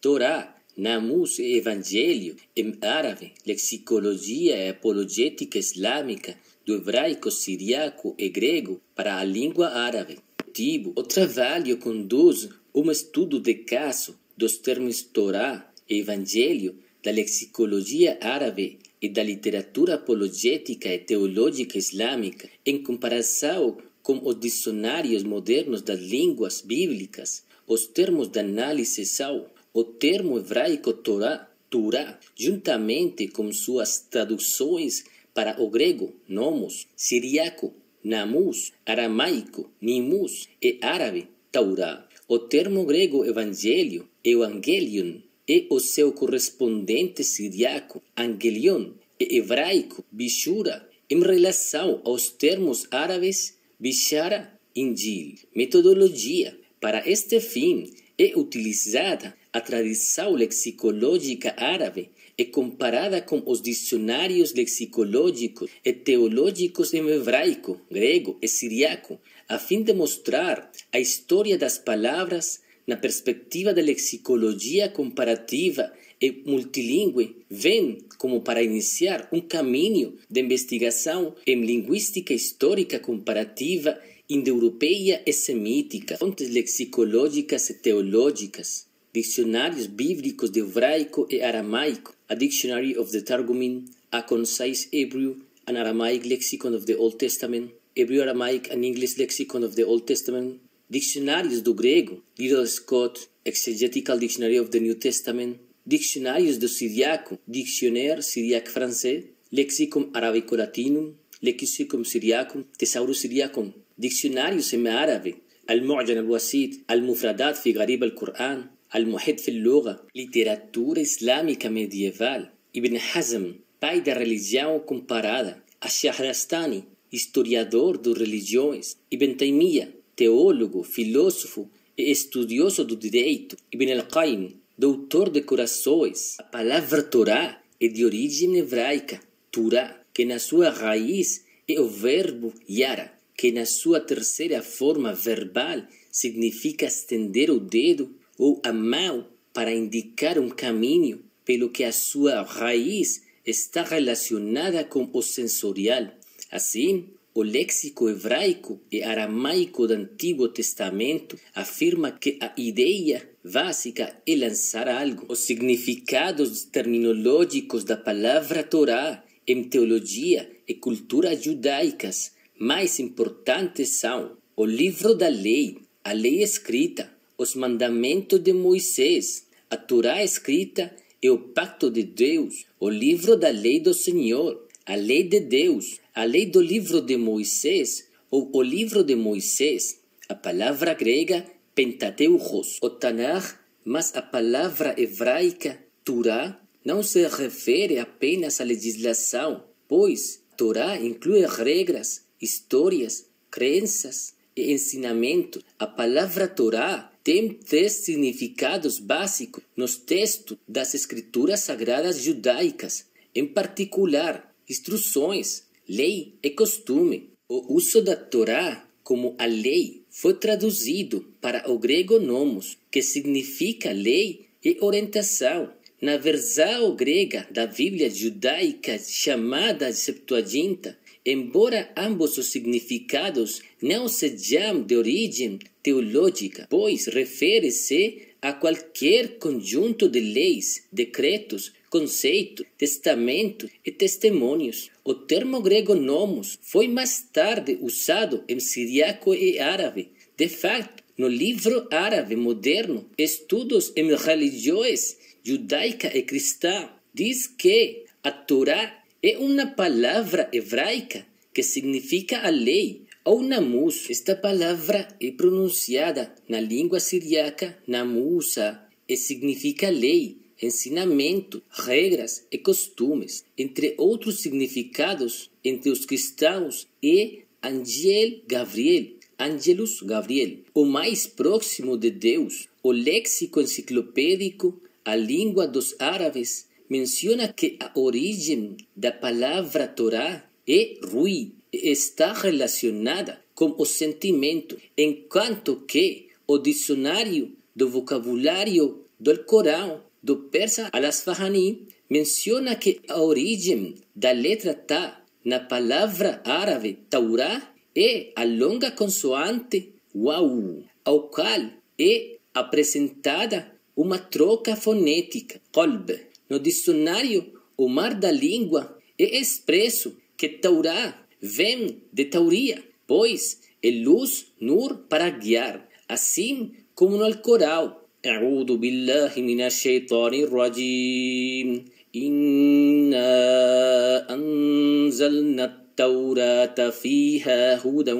Torá, Namus e Evangelho, em árabe, lexicologia e apologética islâmica do hebraico, siriaco e grego para a língua árabe. Tipo, o trabalho conduz um estudo de caso dos termos Torá e Evangelho da lexicologia árabe e da literatura apologética e teológica islâmica em comparação com os dicionários modernos das línguas bíblicas, os termos de análise são o termo hebraico Torá, Torá, juntamente com suas traduções para o grego, nomos, siriaco, namus, aramaico, nimus e árabe, Taurá. O termo grego evangelho, evangelion, e o seu correspondente siriaco, angelion, e hebraico, bishura, em relação aos termos árabes, bishara, injil. Metodologia. Para este fim, é utilizada a tradição lexicológica árabe e comparada com os dicionários lexicológicos e teológicos em hebraico, grego e siriaco, a fim de mostrar a história das palavras na perspectiva da lexicologia comparativa e multilingüe, vem como para iniciar um caminho de investigação em linguística histórica comparativa indo-europeia e semítica, fontes lexicológicas e teológicas, dicionários bíblicos de hebraico e aramaico, a Dictionary of the Targumim, a Concise Hebrew and Aramaic Lexicon of the Old Testament, Hebrew Aramaic and English Lexicon of the Old Testament, dicionários do grego, Liddell Scott, Exegetical Dictionary of the New Testament, dicionários do siriaco, Dictionnaire Syriaque-Français, Lexicum Arabico-Latinum, Lexicum Syriacum, Thesaurus Syriacum, dicionários em árabe, المعجم الوسيط المفردات في غريب القرآن المحيط في اللغة literatura islâmica medieval Ibn Hazm, pai da religião comparada Ash-Shahrastani, historiador de religiões Ibn Taymiyyah, teólogo, filósofo e estudioso do direito Ibn al-Qayyim, doutor de corações a palavra Torá é de origem hebraica Torá, que na sua raiz é o verbo yara que na sua terceira forma verbal significa estender o dedo ou a mão para indicar um caminho, pelo que a sua raiz está relacionada com o sensorial. Assim, o léxico hebraico e aramaico do Antigo Testamento afirma que a ideia básica é lançar algo. Os significados terminológicos da palavra Torá em teologia e cultura judaicas mais importantes são o livro da lei, a lei escrita, os mandamentos de Moisés, a Torá escrita e o pacto de Deus, o livro da lei do Senhor, a lei de Deus, a lei do livro de Moisés ou o livro de Moisés, a palavra grega Pentateuchos, o Tanakh, mas a palavra hebraica Torá não se refere apenas à legislação, pois Torá inclui regras, histórias, crenças e ensinamentos. A palavra Torá tem três significados básicos nos textos das escrituras sagradas judaicas, em particular, instruções, lei e costume. O uso da Torá como a lei foi traduzido para o grego nomos, que significa lei e orientação. Na versão grega da Bíblia judaica chamada Septuaginta, embora ambos os significados não sejam de origem teológica, pois refere-se a qualquer conjunto de leis, decretos, conceitos, testamentos e testemunhos. O termo grego nomos foi mais tarde usado em siriaco e árabe. De fato, no livro árabe moderno, Estudos em Religiões Judaica e Cristã, diz que a Torá é uma palavra hebraica que significa a lei ou namus. Esta palavra é pronunciada na língua siriaca namusa e significa lei, ensinamento, regras e costumes. Entre outros significados entre os cristãos é Angel Gabriel, Angelus Gabriel, o mais próximo de Deus. O léxico enciclopédico, a língua dos árabes, menciona que a origem da palavra Torá é Rui, está relacionada com o sentimento, enquanto que o dicionário do vocabulário do Corão, do persa al-Asfahani, menciona que a origem da letra Ta na palavra árabe Taurá é a longa consoante Waw, ao qual é apresentada uma troca fonética, Qolb. No dicionário, o mar da língua é expresso que Taurá vem de Tauria, pois é luz, nur para guiar, assim como no Alcorão. أعوذ بالله من الشيطان الرجيم إنا أنزلنا التوراة فيها هدى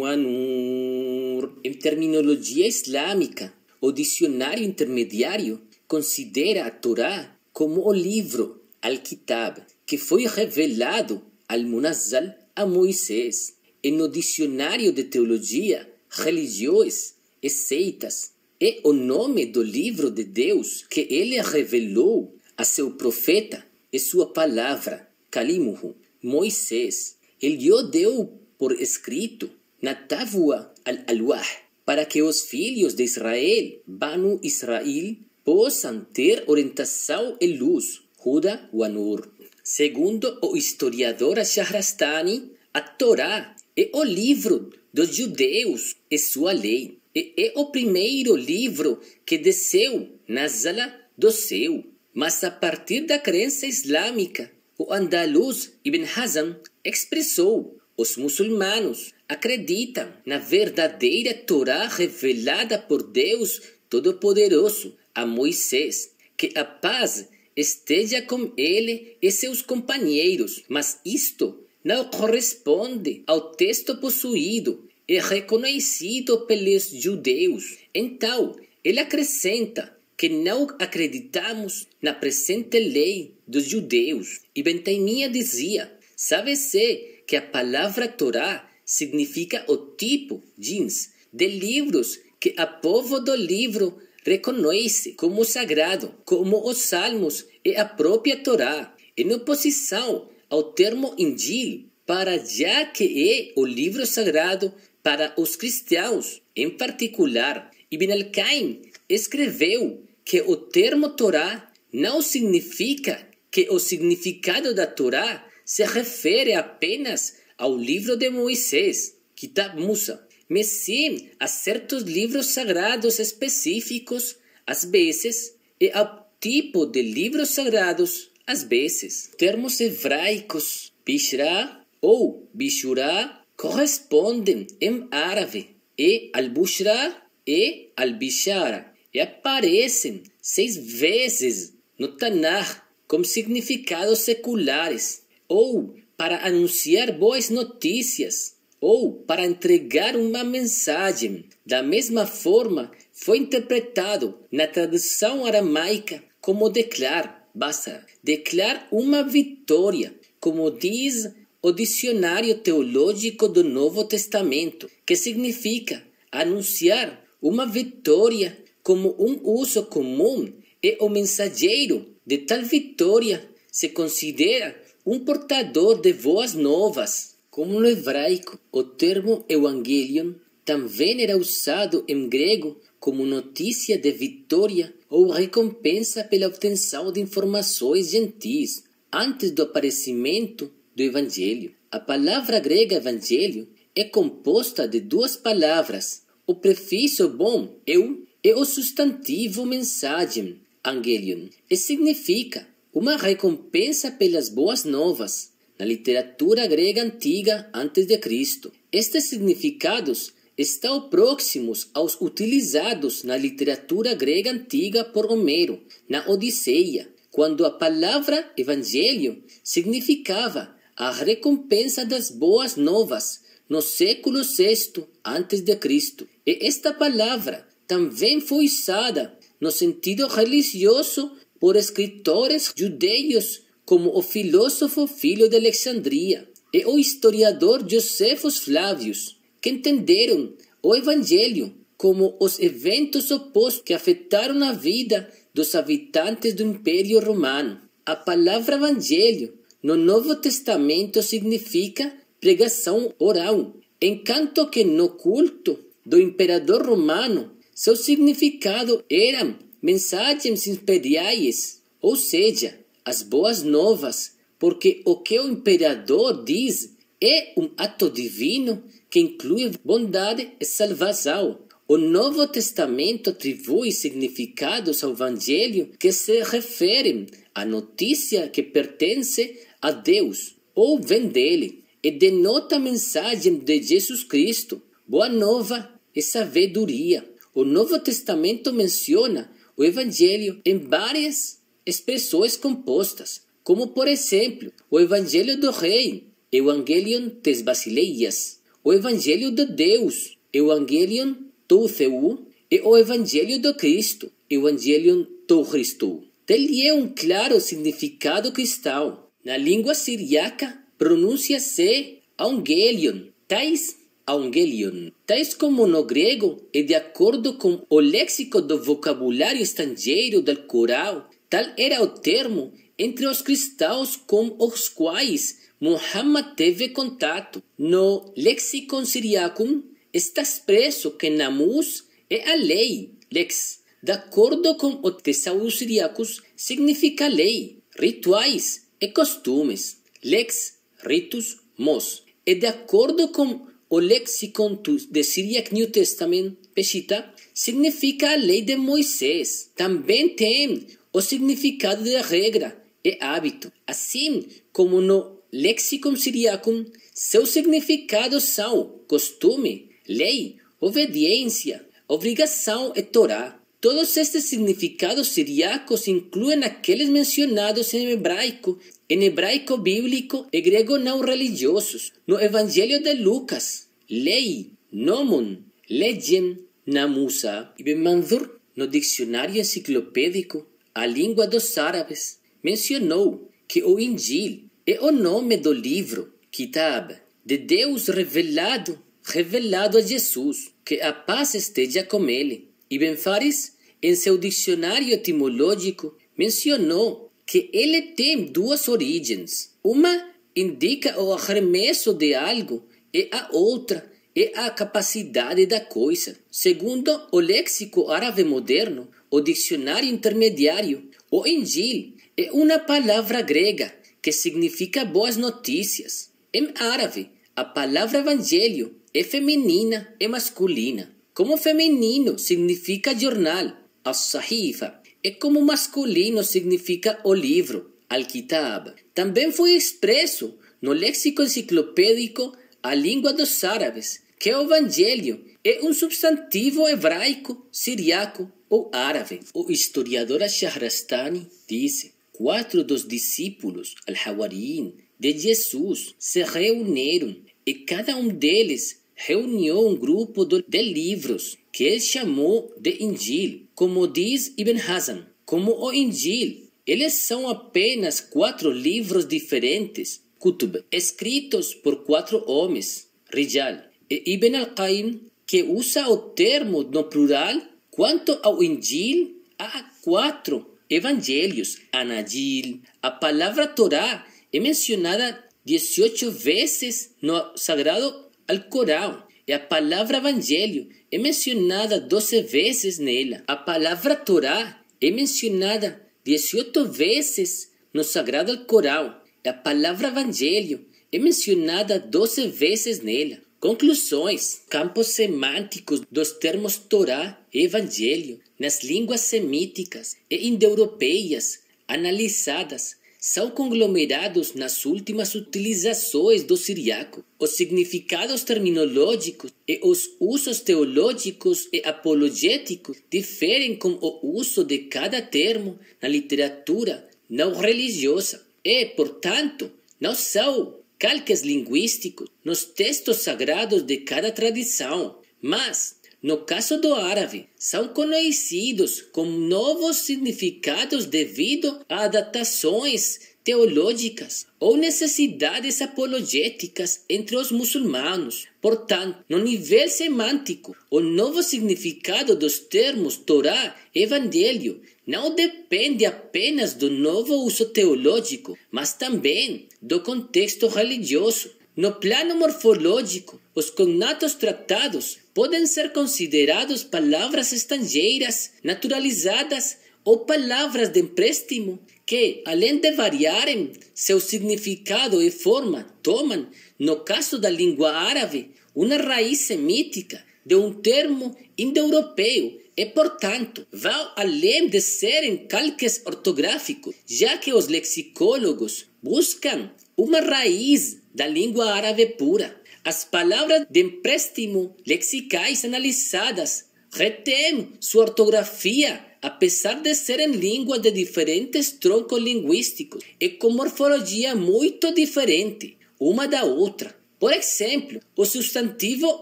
ونور Em terminologia islâmica, o dicionário intermediário considera a Torá como o livro, Al-Kitab, que foi revelado al-Munazzal a Moisés. E no dicionário de teologia, religiões e seitas, é o nome do livro de Deus que ele revelou a seu profeta e sua palavra, Kalimuhu, Moisés. Ele o deu por escrito na tábua al-Alwah, para que os filhos de Israel, Banu Israel, possam ter orientação e luz, Huda Wanur. Segundo o historiador Shahrastani, a Torá é o livro dos judeus e sua lei. E é o primeiro livro que desceu na sala do céu. Mas a partir da crença islâmica, o andaluz Ibn Hazm expressou: os muçulmanos acreditam na verdadeira Torá revelada por Deus Todo-Poderoso a Moisés, que a paz esteja com ele e seus companheiros, mas isto não corresponde ao texto possuído e reconhecido pelos judeus. Então, ele acrescenta que não acreditamos na presente lei dos judeus. E Taymiyya dizia, sabe-se que a palavra Torá significa o tipo, jeans, de livros que a povo do livro reconhece como sagrado, como os salmos e a própria Torá, em oposição ao termo Injil, para já que é o livro sagrado para os cristãos, em particular. Ibn al-Qaim escreveu que o termo Torá não significa que o significado da Torá se refere apenas ao livro de Moisés, Kitab Musa, mas sim a certos livros sagrados específicos, às vezes, e ao tipo de livros sagrados, às vezes. Termos hebraicos Bishra ou Bishurá correspondem em árabe e al-Bushra e al-Bishara e aparecem seis vezes no Tanakh com significados seculares ou para anunciar boas notícias ou para entregar uma mensagem. Da mesma forma, foi interpretado na tradução aramaica como declar, basta declar uma vitória, como diz o dicionário teológico do Novo Testamento, que significa anunciar uma vitória como um uso comum e o mensageiro de tal vitória se considera um portador de boas novas. Como no hebraico, o termo evangelion também era usado em grego como notícia de vitória ou recompensa pela obtenção de informações gentis antes do aparecimento do Evangelho. A palavra grega evangelho é composta de duas palavras. O prefixo bom, eu, e o substantivo mensagem, angelion, e significa uma recompensa pelas boas novas na literatura grega antiga antes de Cristo. Estes significados estão próximos aos utilizados na literatura grega antiga por Homero, na Odisseia, quando a palavra evangelho significava a recompensa das boas novas no século VI antes de Cristo. E esta palavra também foi usada no sentido religioso por escritores judeus como o filósofo filho de Alexandria e o historiador Josephus Flavius, que entenderam o Evangelho como os eventos opostos que afetaram a vida dos habitantes do Império Romano. A palavra Evangelho no Novo Testamento significa pregação oral, enquanto que no culto do imperador romano seu significado era mensagens imperiais, ou seja, as boas novas, porque o que o imperador diz é um ato divino que inclui bondade e salvação. O Novo Testamento atribui significados ao Evangelho que se referem à notícia que pertence a Deus ou vem dele e denota a mensagem de Jesus Cristo, boa nova e sabedoria. O Novo Testamento menciona o Evangelho em várias expressões compostas, como por exemplo o Evangelho do Rei, Evangelion des Basileias, o Evangelho de Deus, Evangelion do Theu, e o Evangelho do Cristo, Evangelion do Cristo. Tem um claro significado cristão. Na língua siriaca, pronuncia-se Evangelion, tais Evangelion, tais como no grego, e de acordo com o léxico do vocabulário estrangeiro do Corão, tal era o termo entre os cristãos com os quais Muhammad teve contato. No lexicon siriacum está expresso que namus é a lei, lex. De acordo com o tesaurus siriacus, significa lei, rituais e costumes. Lex, ritus, mos. E de acordo com o lexicon de Syriac New Testament, Peshitta, significa a lei de Moisés. Também tem o significado de regra e hábito, assim como no lexicum siriacum, seus significados são costume, lei, obediência, obrigação e Torá. Todos estes significados siriacos incluem aqueles mencionados em hebraico, em hebraico bíblico e grego não religiosos. No Evangelho de Lucas, lei, nomon, legem, namusa. Ibn Mandur, no dicionário enciclopédico, a língua dos árabes, mencionou que o Injil é o nome do livro, Kitab, de Deus revelado, revelado a Jesus. Que a paz esteja com ele. Ibn Faris, em seu dicionário etimológico, mencionou que ele tem duas origens. Uma indica o arremesso de algo e a outra é a capacidade da coisa. Segundo o léxico árabe moderno, o dicionário intermediário, o Injil é uma palavra grega que significa boas notícias. Em árabe, a palavra evangelho é feminina e masculina. Como feminino significa jornal, as-sahifa, e como masculino significa o livro, al-kitab. Também foi expresso no léxico enciclopédico a língua dos árabes, que o evangelho é um substantivo hebraico, siriaco ou árabe. O historiador Shahrastani disse quatro dos discípulos, al-Hawarin, de Jesus, se reuniram e cada um deles reuniu um grupo de livros que ele chamou de Injil, como diz Ibn Hazan. Como o Injil, eles são apenas quatro livros diferentes, Kutub, escritos por quatro homens, Rijal, e Ibn al-Qaim, que usa o termo no plural, quanto ao Injil, há quatro evangelhos, Anagil, a palavra Torá é mencionada 18 vezes no Sagrado Alcorão e a palavra Evangelho é mencionada 12 vezes nela. A palavra Torá é mencionada 18 vezes no Sagrado Alcorão e a palavra Evangelho é mencionada 12 vezes nela. Conclusões: campos semânticos dos termos Torá e Evangelho nas línguas semíticas e indo-europeias analisadas são conglomerados nas últimas utilizações do siriaco. Os significados terminológicos e os usos teológicos e apologéticos diferem com o uso de cada termo na literatura não religiosa e, portanto, não são calques linguísticos nos textos sagrados de cada tradição, mas no caso do árabe, são conhecidos com novos significados devido a adaptações teológicas ou necessidades apologéticas entre os muçulmanos. Portanto, no nível semântico, o novo significado dos termos Torá e Evangelho não depende apenas do novo uso teológico, mas também do contexto religioso No plano morfológico, os cognatos tratados podem ser considerados palavras estrangeiras, naturalizadas ou palavras de empréstimo que, além de variarem seu significado e forma, tomam, no caso da língua árabe, uma raiz semítica de um termo indo-europeu e, portanto, vão além de serem calques ortográficos, já que os lexicólogos buscam uma raiz da língua árabe pura. As palavras de empréstimo lexicais analisadas retêm sua ortografia apesar de serem línguas de diferentes troncos linguísticos e com morfologia muito diferente uma da outra. Por exemplo, o substantivo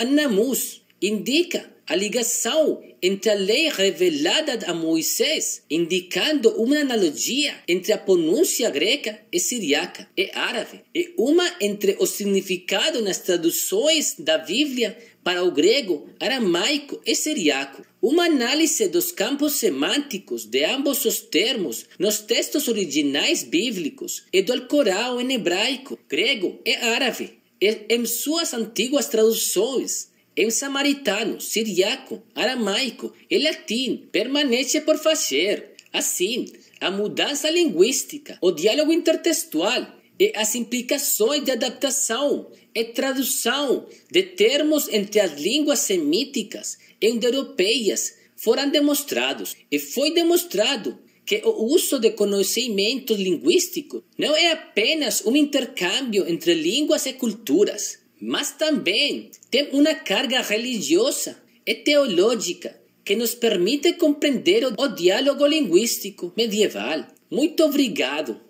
anamus indica a ligação entre a lei revelada a Moisés, indicando uma analogia entre a pronúncia greca e siriaca e árabe, e uma entre o significado nas traduções da Bíblia para o grego, aramaico e siriaco. Uma análise dos campos semânticos de ambos os termos nos textos originais bíblicos e do Alcorão em hebraico, grego e árabe, e em suas antigas traduções em samaritano, siriaco, aramaico e latim permanece por fazer. Assim, a mudança linguística, o diálogo intertextual e as implicações de adaptação e tradução de termos entre as línguas semíticas e indo-europeias foram demonstrados. E foi demonstrado que o uso de conhecimentos linguísticos não é apenas um intercâmbio entre línguas e culturas, mas também tem uma carga religiosa e teológica que nos permite compreender o diálogo linguístico medieval. Muito obrigado.